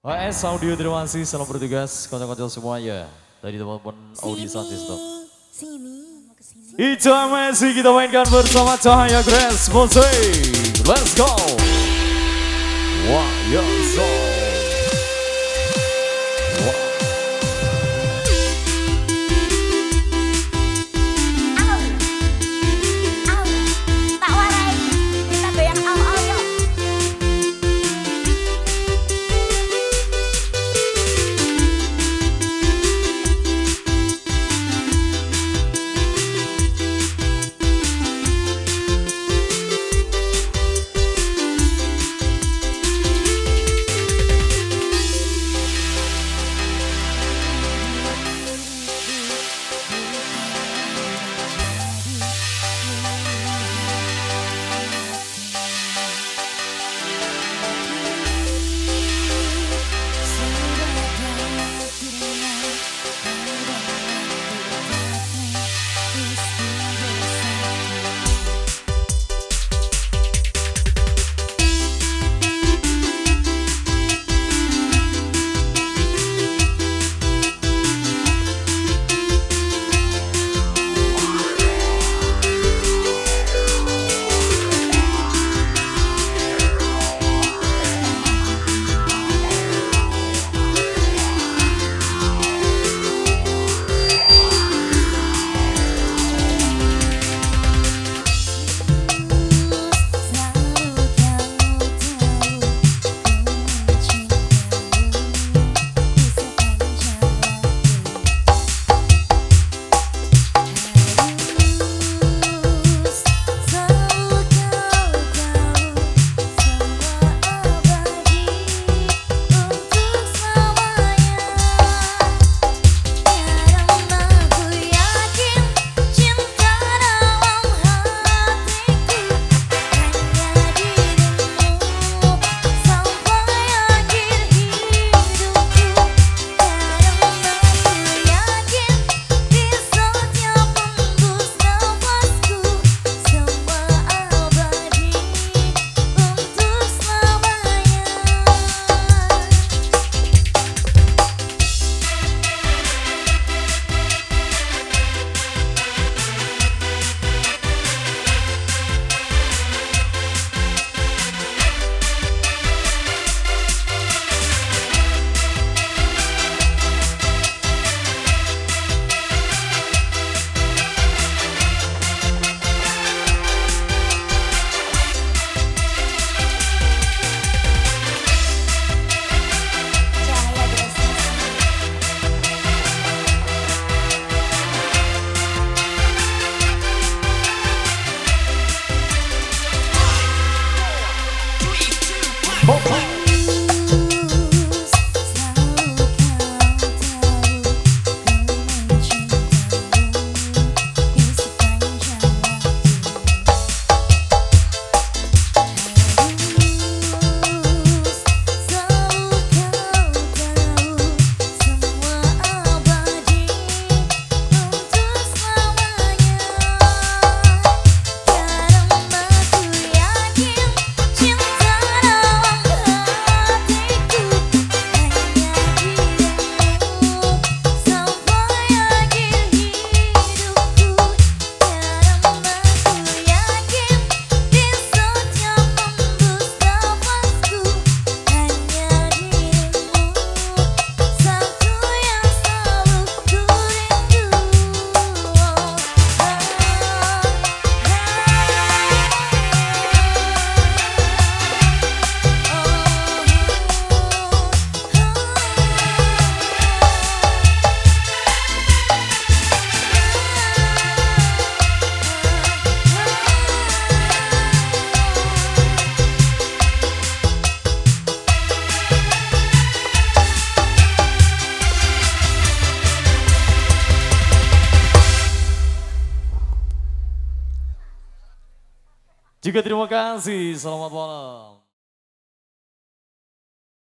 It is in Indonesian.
HS Audio terima kasih, salam bertugas, konco-konco semuanya. Dari teman-teman Audi Sound System. Sini, mau ke sini. Kita mainkan bersama Cahaya Grace Musik. Let's go. Wah, ya so. Juga terima kasih, selamat malam.